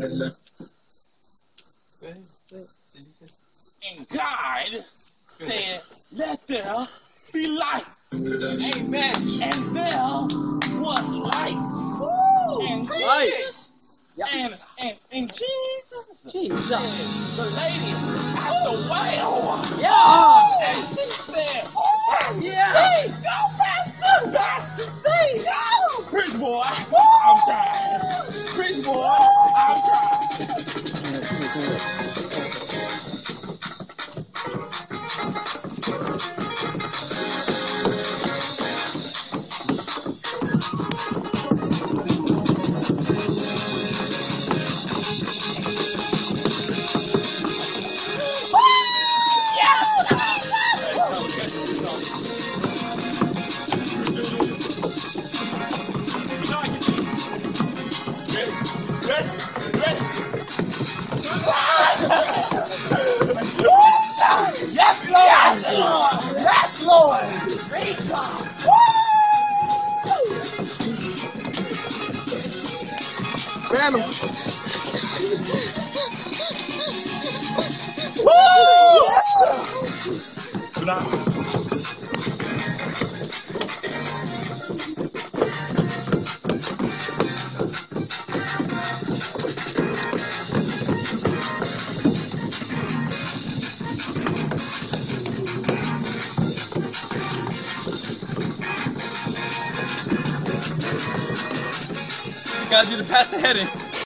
Yes, sir. And God said, Let there be light. Amen. And there was light. And Light. Jesus. And, and, and Jesus. Jesus. The lady at the well. Yeah. And she said, Yeah. Go faster. Faster. Say, go. Preach, boy. Ready? Ready? Up! Woo! Yes, Gotta do the pass ahead.